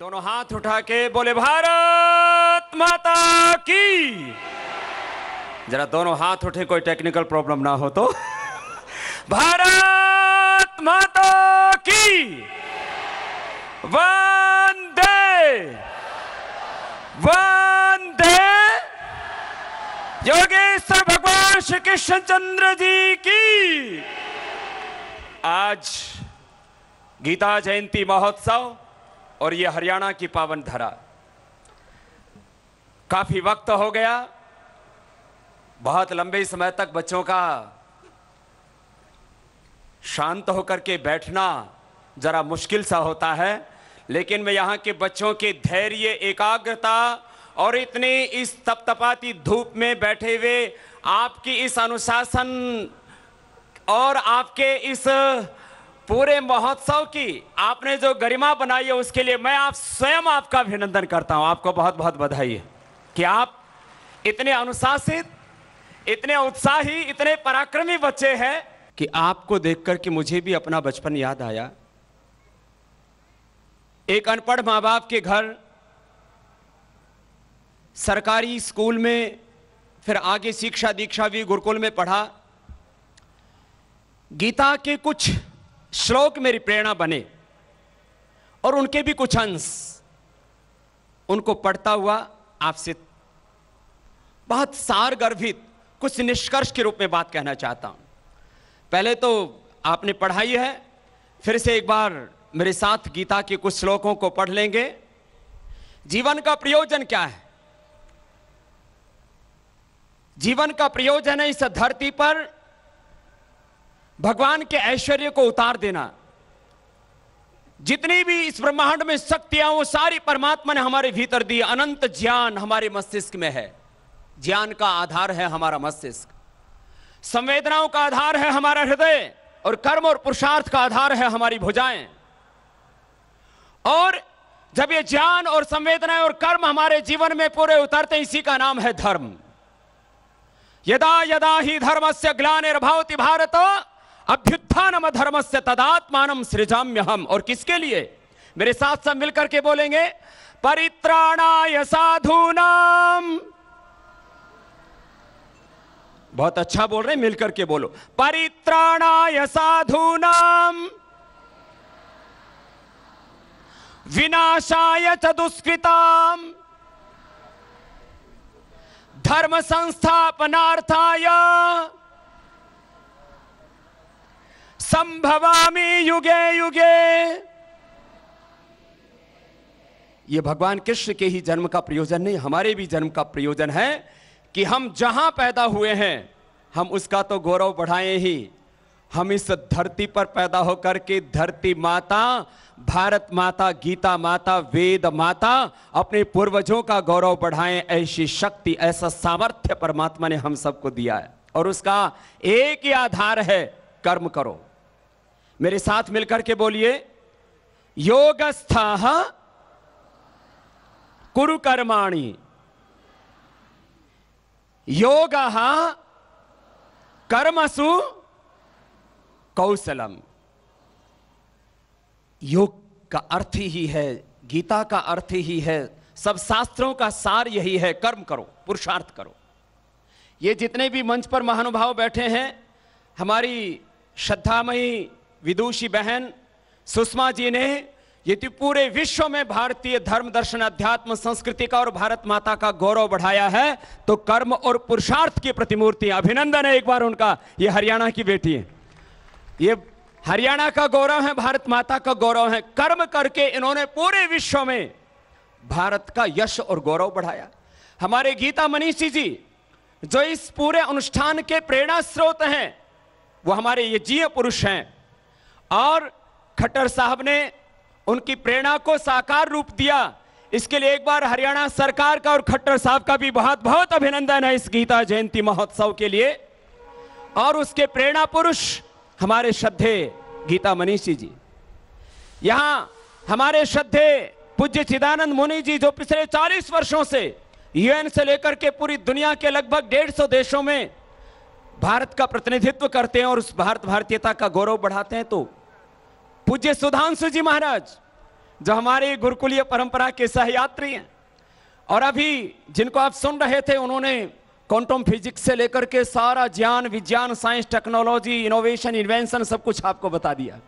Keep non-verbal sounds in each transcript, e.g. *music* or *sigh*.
दोनों हाथ उठा के बोले, भारत माता की। जरा दोनों हाथ उठे, कोई टेक्निकल प्रॉब्लम ना हो तो। *laughs* भारत माता की। वंदे। वंदे। योगेश्वर भगवान श्री कृष्ण चंद्र जी की। आज गीता जयंती महोत्सव और ये हरियाणा की पावन धरा। काफ़ी वक्त हो गया, बहुत लंबे समय तक बच्चों का शांत होकर के बैठना जरा मुश्किल सा होता है, लेकिन मैं यहाँ के बच्चों के धैर्य, एकाग्रता और इतनी इस तपतपाती धूप में बैठे हुए आपकी इस अनुशासन और आपके इस पूरे महोत्सव की आपने जो गरिमा बनाई है, उसके लिए मैं आप स्वयं आपका अभिनंदन करता हूँ। आपको बहुत बहुत बधाई। है कि आप इतने अनुशासित, इतने उत्साही, इतने पराक्रमी बच्चे हैं कि आपको देख करके मुझे भी अपना बचपन याद आया। एक अनपढ़ माँ बाप के घर, सरकारी स्कूल में, फिर आगे शिक्षा दीक्षा भी गुरुकुल में पढ़ा। गीता के कुछ श्लोक मेरी प्रेरणा बने और उनके भी कुछ अंश उनको पढ़ता हुआ आपसे बहुत सार गर्भित कुछ निष्कर्ष के रूप में बात कहना चाहता हूँ। पहले तो आपने पढ़ाई है, फिर से एक बार मेरे साथ गीता के कुछ श्लोकों को पढ़ लेंगे। जीवन का प्रयोजन क्या है? जीवन का प्रयोजन है इस धरती पर भगवान के ऐश्वर्य को उतार देना। जितनी भी इस ब्रह्मांड में शक्तियाँ वो सारी परमात्मा ने हमारे भीतर दी, अनंत ज्ञान हमारे मस्तिष्क में है। ज्ञान का आधार है हमारा मस्तिष्क। संवेदनाओं का आधार है हमारा हृदय, और कर्म और पुरुषार्थ का आधार है हमारी भुजाएँ। और जब ये ज्ञान और संवेदनाएँ और कर्म हमारे जीवन में पूरे उतरते, इसी का नाम है धर्म। यदा यदा ही धर्म से ग्लानिर्भवति भारत अभ्युत्थानम धर्म से तदात्मान सृजाम्य हम और किसके लिए? मेरे साथ साथ मिलकर के बोलेंगे, परित्राणाय साधुनाम बहुत अच्छा बोल रहे हैं, मिलकर के बोलो, परित्राणाय साधुनाम विनाशाय च दुष्कृताम धर्म संस्थापनार्थाय संभवामी युगे युगे। ये भगवान कृष्ण के ही जन्म का प्रयोजन नहीं, हमारे भी जन्म का प्रयोजन है कि हम जहाँ पैदा हुए हैं, हम उसका तो गौरव बढ़ाएँ ही। हम इस धरती पर पैदा होकर के धरती माता, भारत माता, गीता माता, वेद माता, अपने पूर्वजों का गौरव बढ़ाएँ, ऐसी शक्ति, ऐसा सामर्थ्य परमात्मा ने हम सबको दिया है। और उसका एक ही आधार है, कर्म करो। मेरे साथ मिलकर के बोलिए, योगस्था कुरु कर्माणि योग कर्मसु कौशलम। योग का अर्थ ही है, गीता का अर्थ ही है, सब शास्त्रों का सार यही है, कर्म करो, पुरुषार्थ करो। ये जितने भी मंच पर महानुभाव बैठे हैं, हमारी श्रद्धामयी विदुषी बहन सुषमा जी ने यदि पूरे विश्व में भारतीय धर्म दर्शन, अध्यात्म, संस्कृति का और भारत माता का गौरव बढ़ाया है तो कर्म और पुरुषार्थ की प्रतिमूर्ति अभिनंदन है एक बार उनका। ये हरियाणा की बेटी है। ये हरियाणा का गौरव है, भारत माता का गौरव है। कर्म करके इन्होंने पूरे विश्व में भारत का यश और गौरव बढ़ाया। हमारे गीता मनीषी जी, जो इस पूरे अनुष्ठान के प्रेरणा स्रोत हैं, वो हमारे ये जीय पुरुष हैं। और खट्टर साहब ने उनकी प्रेरणा को साकार रूप दिया। इसके लिए एक बार हरियाणा सरकार का और खट्टर साहब का भी बहुत बहुत अभिनंदन है इस गीता जयंती महोत्सव के लिए। और उसके प्रेरणा पुरुष हमारे श्रद्धे गीता मनीषी जी। यहाँ हमारे श्रद्धे पूज्य चिदानंद मुनि जी जो पिछले 40 वर्षों से यूएन से लेकर के पूरी दुनिया के लगभग डेढ़ सौ देशों में भारत का प्रतिनिधित्व करते हैं और उस भारत भारतीयता का गौरव बढ़ाते हैं तो पूज्य सुधांशु जी महाराज, जो हमारे गुरुकुलीय परंपरा के सहयात्री हैं, और अभी जिनको आप सुन रहे थे, उन्होंने क्वांटम फिजिक्स से लेकर के सारा ज्ञान, विज्ञान साइंस टेक्नोलॉजी इनोवेशन इन्वेंशन सब कुछ आपको बता दिया।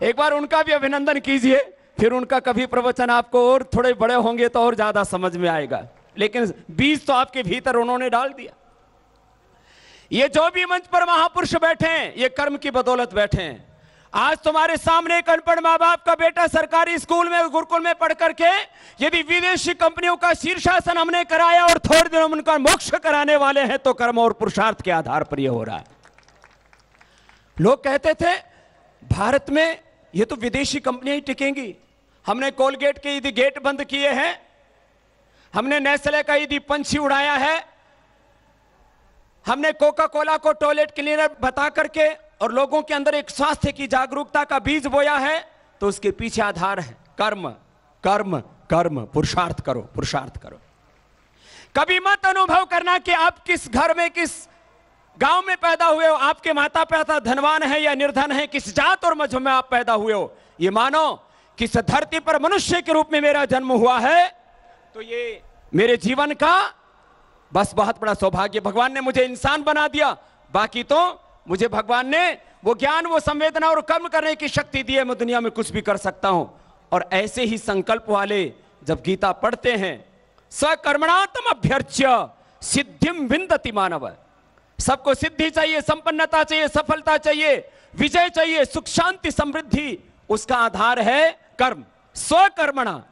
एक बार उनका भी अभिनंदन कीजिए, फिर उनका कभी प्रवचन आपको और थोड़े बड़े होंगे तो और ज़्यादा समझ में आएगा। लेकिन बीज तो आपके भीतर उन्होंने डाल दिया। ये जो भी मंच पर महापुरुष बैठे हैं, ये कर्म की बदौलत बैठे हैं। आज तुम्हारे सामने एक अनपढ़ माँ बाप का बेटा सरकारी स्कूल में, गुरुकुल में पढ़ करके यदि विदेशी कंपनियों का शीर्षासन हमने कराया और थोड़े दिनों उनका मोक्ष कराने वाले हैं तो कर्म और पुरुषार्थ के आधार पर यह हो रहा है। लोग कहते थे, भारत में ये तो विदेशी कंपनियाँ ही टिकेंगी। हमने कोलगेट के यदि गेट बंद किए हैं, हमने नेस्ले का यदि पंछी उड़ाया है, हमने कोका कोला को टॉयलेट क्लीनर बता करके और लोगों के अंदर एक स्वास्थ्य की जागरूकता का बीज बोया है तो उसके पीछे आधार है। कर्म कर्म कर्म, पुरुषार्थ करो पुरुषार्थ करो। कभी मत अनुभव करना कि आप किस घर में, किस गाँव में पैदा हुए हो। आपके माता पिता धनवान है या निर्धन है, किस जात और मज़हब में आप पैदा हुए हो। ये मानो कि इस धरती पर मनुष्य के रूप में मेरा जन्म हुआ है तो ये मेरे जीवन का बस बहुत बड़ा सौभाग्य। भगवान ने मुझे इंसान बना दिया। बाकी तो मुझे भगवान ने वो ज्ञान, वो संवेदना और कर्म करने की शक्ति दी है, मैं दुनिया में कुछ भी कर सकता हूँ। और ऐसे ही संकल्प वाले जब गीता पढ़ते हैं स्वकर्मणात्म अभ्यर्च्य सिद्धिम विंदति मानव। सबको सिद्धि चाहिए, संपन्नता चाहिए, सफलता चाहिए, विजय चाहिए, सुख, शांति, समृद्धि, उसका आधार है कर्म। स्वकर्मणा,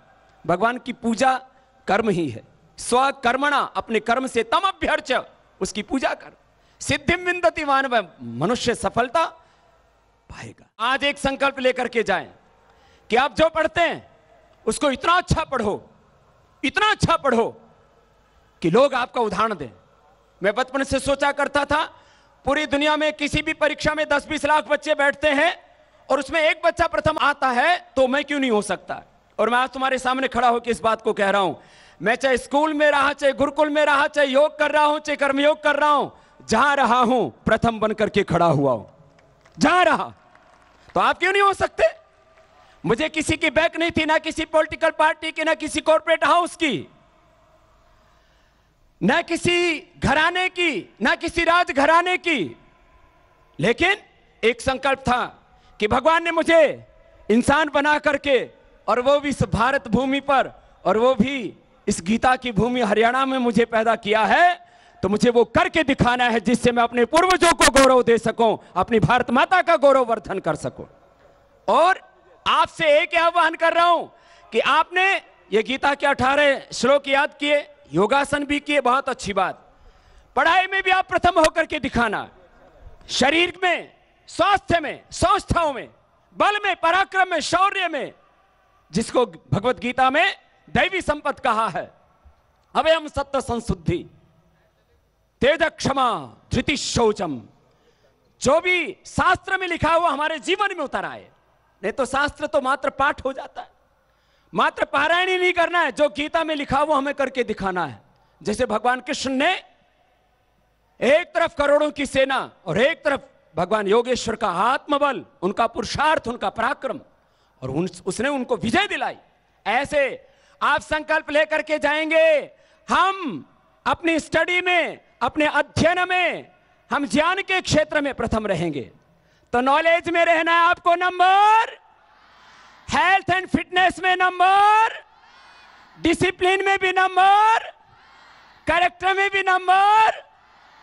भगवान की पूजा कर्म ही है। स्वकर्मणा, अपने कर्म से तम अभ्यर्च उसकी पूजा कर सिद्धि विंदती मानव मनुष्य सफलता पाएगा। आज एक संकल्प लेकर के जाएँ कि आप जो पढ़ते हैं, उसको इतना अच्छा पढ़ो, इतना अच्छा पढ़ो कि लोग आपका उदाहरण दें। मैं बचपन से सोचा करता था, पूरी दुनिया में किसी भी परीक्षा में 10-20 लाख बच्चे बैठते हैं और उसमें एक बच्चा प्रथम आता है तो मैं क्यों नहीं हो सकता? और मैं आज तुम्हारे सामने खड़ा होकर इस बात को कह रहा हूँ। मैं चाहे स्कूल में रहा, चाहे गुरुकुल में रहा, चाहे योग कर रहा हूँ, चाहे कर्मयोग कर रहा हूँ जहाँ रहा हूँ, प्रथम बन करके खड़ा हुआ हूँ। जहाँ रहा। तो आप क्यों नहीं हो सकते? मुझे किसी की बैक नहीं थी, ना किसी पॉलिटिकल पार्टी की, ना किसी कॉर्पोरेट हाउस की, ना किसी घराने की, ना किसी राज घराने की। लेकिन एक संकल्प था कि भगवान ने मुझे इंसान बना करके, और वो भी इस भारत भूमि पर, और वो भी इस गीता की भूमि हरियाणा में मुझे पैदा किया है। तो मुझे वो करके दिखाना है जिससे मैं अपने पूर्वजों को गौरव दे सकूँ, अपनी भारत माता का गौरव वर्धन कर सकूँ। और आपसे एक आह्वान कर रहा हूँ कि आपने ये गीता के अठारह श्लोक याद किए, योगासन भी किए, बहुत अच्छी बात। पढ़ाई में भी आप प्रथम होकर के दिखाना। शरीर में, स्वास्थ्य में, संस्थाओं में, बल में, पराक्रम में, शौर्य में, जिसको भगवत गीता में दैवी संपत कहा है। अवयम सत्य संशुद्धि। तेज क्षमा धृति शौचम जो भी शास्त्र में लिखा हुआ हमारे जीवन में उतर आए। नहीं तो शास्त्र तो मात्र पाठ हो जाता है। मात्र पारायण ही नहीं करना है जो गीता में लिखा हुआ हमें करके दिखाना है। जैसे भगवान कृष्ण ने एक तरफ़ करोड़ों की सेना और एक तरफ़ भगवान योगेश्वर का आत्मबल उनका पुरुषार्थ उनका पराक्रम और उन, उसने उनको विजय दिलाई। ऐसे आप संकल्प लेकर के जाएँगे हम अपनी स्टडी में अपने अध्ययन में हम ज्ञान के क्षेत्र में प्रथम रहेंगे। तो नॉलेज में रहना है आपको नंबर। हेल्थ एंड फिटनेस में नंबर। डिसिप्लिन में भी नंबर। कैरेक्टर में भी नंबर।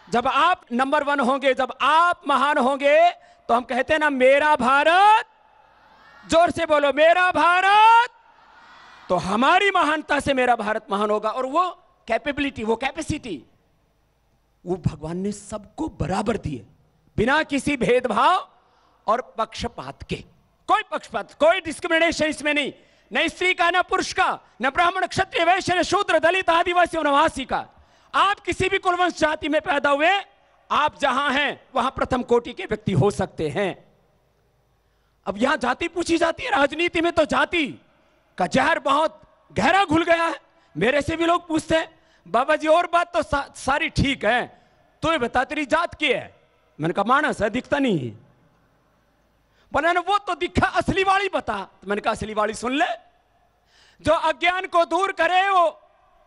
जब आप नंबर वन होंगे, जब आप महान होंगे तो हम कहते हैं ना, मेरा भारत। ज़ोर से बोलो, मेरा भारत। तो हमारी महानता से मेरा भारत महान होगा और वो कैपेबिलिटी वो कैपेसिटी वो भगवान ने सबको बराबर दिए, बिना किसी भेदभाव और पक्षपात के। कोई पक्षपात, कोई डिस्क्रिमिनेशन इसमें नहीं। न स्त्री का, न पुरुष का, न ब्राह्मण, क्षत्रिय, वैश्य, न शूद्र, दलित, आदिवासी वनवासी का। आप किसी भी कुलवंश जाति में पैदा हुए, आप जहाँ हैं, वहाँ प्रथम कोटि के व्यक्ति हो सकते हैं। अब यहाँ जाति पूछी जाती है, राजनीति में तो जाति का जहर बहुत गहरा घुल गया है। मेरे से भी लोग पूछते हैं बाबा जी और बात तो सा, सारी ठीक है। तो ये बता तेरी जात की है? मैंने कहा मानस है दिखता नहीं है। बोले वो तो दिखा असली वाली बता। तो मैंने कहा असली वाली सुन ले। जो अज्ञान को दूर करे वो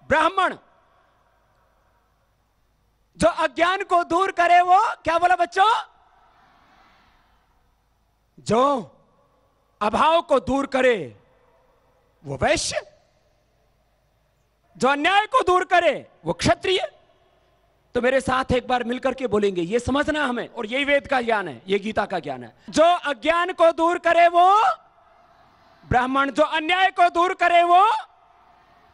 ब्राह्मण। जो अज्ञान को दूर करे वो क्या बोला बच्चों? जो अभाव को दूर करे वो वैश्य जो अन्याय को दूर करे, वो क्षत्रिय। तो मेरे साथ एक बार मिलकर के बोलेंगे, ये समझना हमें और यही वेद का ज्ञान है, ये गीता का ज्ञान है। जो अज्ञान को दूर करे, वो ब्राह्मण, जो अन्याय को दूर करे, वो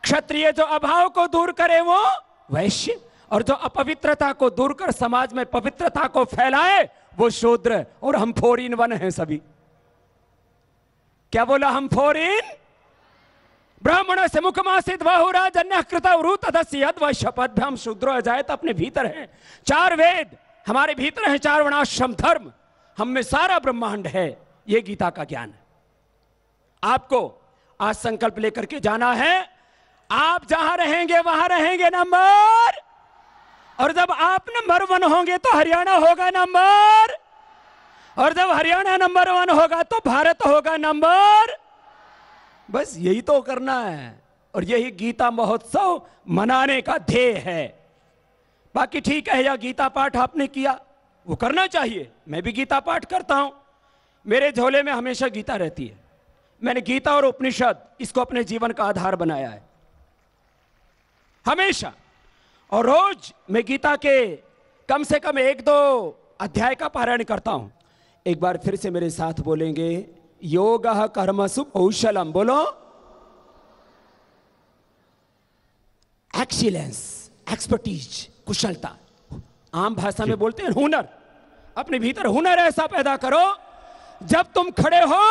क्षत्रिय, जो अभाव को दूर करे, वो वैश्य। और जो अपवित्रता को दूर कर समाज में पवित्रता को फैलाए, वो शूद्र। और हम फोर इन वन हैं सभी। क्या बोला हम फोर इन? ब्राह्मण से मुखमासित बहुराज अन्य कृत तदस्य व शपथ हम शूद्रो जाए तो अपने भीतर है। चार वेद हमारे भीतर है, चार वर्णाश्रम धर्म। हम में सारा ब्रह्मांड है, ये गीता का ज्ञान। है आपको आज संकल्प लेकर के जाना है, आप जहाँ रहेंगे, वहाँ रहेंगे, नंबर। और जब आप नंबर वन होंगे तो हरियाणा होगा, नंबर। और जब हरियाणा नंबर वन होगा तो भारत होगा, नंबर। बस यही तो करना है। और यही गीता महोत्सव मनाने का ध्येय है। बाकी ठीक है या गीता पाठ आपने किया, वो करना चाहिए। मैं भी गीता पाठ करता हूँ। मेरे झोले में हमेशा गीता रहती है। मैंने गीता और उपनिषद, इसको अपने जीवन का आधार बनाया है। हमेशा। और रोज मैं गीता के कम से कम एक दो अध्याय का पारायण करता हूँ। एक बार फिर से मेरे साथ बोलेंगे। योग कर्मसु कौशलम बोलो। एक्सीलेंस एक्सपर्टीज कुशलता। आम भाषा में बोलते हैं हुनर। अपने भीतर हुनर ऐसा पैदा करो जब तुम खड़े हो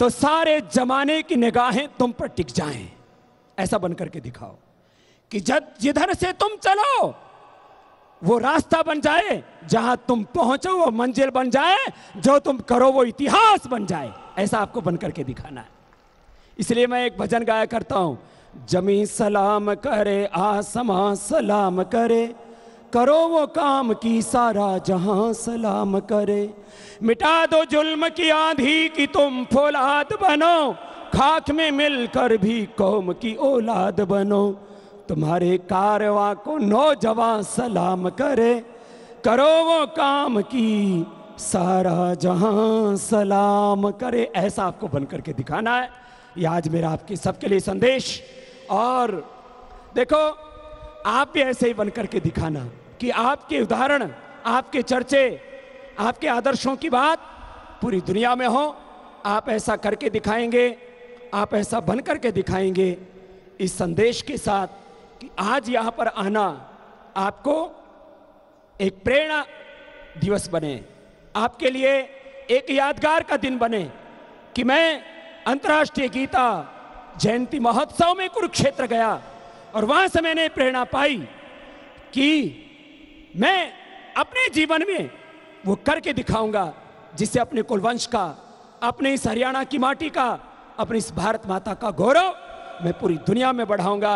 तो सारे जमाने की निगाहें तुम पर टिक जाएँ। ऐसा बनकर के दिखाओ कि जब जिधर से तुम चलो वो रास्ता बन जाए जहाँ तुम पहुंचो, वो मंजिल बन जाए, जो तुम करो वो इतिहास बन जाए। ऐसा आपको बन करके दिखाना है। इसलिए मैं एक भजन गाया करता हूँ। जमी सलाम करे, आसमा सलाम करे, करो वो काम की सारा जहाँ सलाम करे। मिटा दो जुल्म की आंधी की तुम फौलाद बनो, खाक में मिलकर भी कौम की औलाद बनो। तुम्हारे कारवा को नौजवान सलाम करे, करो वो काम की, सारा जहाँ सलाम करे। ऐसा आपको बन करके दिखाना है। यह आज मेरा आपके सबके लिए संदेश। और देखो, आप भी ऐसे ही बन करके दिखाना कि आपके उदाहरण, आपके चर्चे, आपके आदर्शों की बात पूरी दुनिया में हो। आप ऐसा करके दिखाएँगे, आप ऐसा बन करके दिखाएँगे। इस संदेश के साथ कि आज यहाँ पर आना आपको एक प्रेरणा दिवस बने, आपके लिए एक यादगार का दिन बने कि मैं अंतर्राष्ट्रीय गीता जयंती महोत्सव में कुरुक्षेत्र गया और वहाँ से मैंने प्रेरणा पाई कि मैं अपने जीवन में वो करके दिखाऊँगा जिससे अपने कुलवंश का, अपने इस हरियाणा की माटी का, अपनी इस भारत माता का गौरव मैं पूरी दुनिया में बढ़ाऊँगा।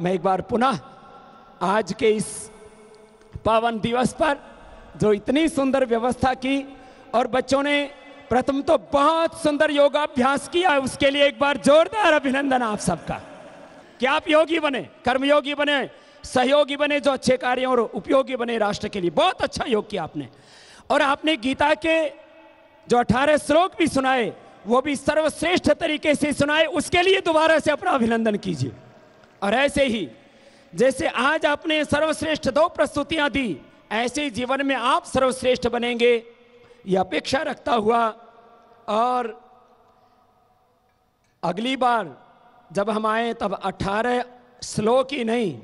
मैं एक बार पुनः आज के इस पावन दिवस पर जो इतनी सुंदर व्यवस्था की और बच्चों ने प्रथम तो बहुत सुंदर योगाभ्यास किया, उसके लिए एक बार जोरदार अभिनंदन आप सबका। कि आप योगी बने, कर्मयोगी बने, सहयोगी बने, जो अच्छे कार्य और उपयोगी बने राष्ट्र के लिए? बहुत अच्छा योग किया आपने। और आपने गीता के जो अठारह श्लोक भी सुनाए, वो भी सर्वश्रेष्ठ तरीके से सुनाए, उसके लिए दोबारा से अपना अभिनंदन कीजिए। और ऐसे ही, जैसे आज आपने सर्वश्रेष्ठ दो प्रस्तुतियाँ दी, ऐसे ही जीवन में आप सर्वश्रेष्ठ बनेंगे यह अपेक्षा रखता हुआ। और अगली बार जब हम आए, तब अठारह श्लोक ही नहीं।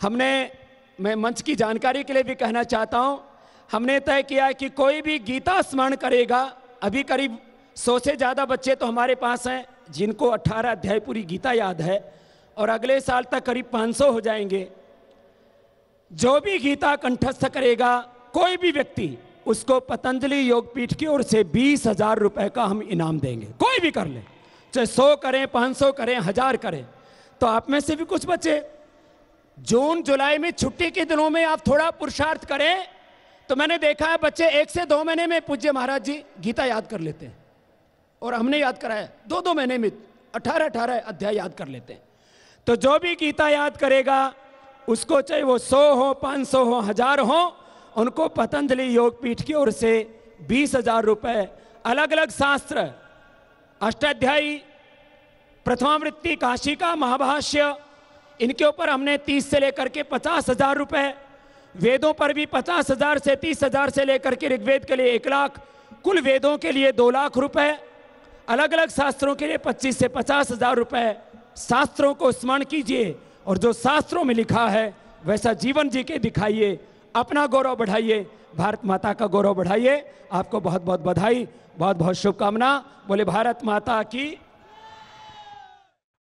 हमने, मैं मंच की जानकारी के लिए भी कहना चाहता हूँ, हमने तय किया कि कोई भी गीता स्मरण करेगा, अभी करीब सौ से ज़्यादा बच्चे तो हमारे पास हैं, जिनको 18 अध्याय पूरी गीता याद है और अगले साल तक करीब 500 हो जाएँगे। जो भी गीता कंठस्थ करेगा, कोई भी व्यक्ति, उसको पतंजलि योगपीठ की ओर से बीस हज़ार रुपए का हम इनाम देंगे। कोई भी कर ले, चाहे सौ करें, पाँच सौ करें, हज़ार करें तो आप में से भी कुछ बचे। जून, जुलाई में छुट्टी के दिनों में आप थोड़ा पुरुषार्थ करें तो मैंने देखा है बच्चे, एक से दो महीने में पूज्य महाराज जी गीता याद कर लेते हैं। और हमने याद कराया, दो दो महीने में अठारह अठारह अध्याय याद कर लेते हैं। तो जो भी गीता याद करेगा, उसको चाहे वो सौ हो, पाँच सौ हो, हज़ार हो, उनको पतंजलि योग पीठ की ओर से बीस हज़ार रुपए। अलग अलग शास्त्र, अष्टाध्यायी, प्रथमावृत्ति काशी का महाभाष्य, इनके ऊपर हमने तीस से लेकर के पचास हज़ार रुपए। वेदों पर भी पचास हज़ार से तीस हज़ार से लेकर के ऋग्वेद के लिए एक लाख, कुल वेदों के लिए दो लाख रुपए। अलग अलग शास्त्रों के लिए पच्चीस से पचास हज़ार रुपए। शास्त्रों को स्मरण कीजिए। और जो शास्त्रों में लिखा है, वैसा जीवन जी के दिखाइए। अपना गौरव बढ़ाइए। भारत माता का गौरव बढ़ाइए। आपको बहुत बहुत बधाई बहुत बहुत शुभकामना। बोले, भारत माता की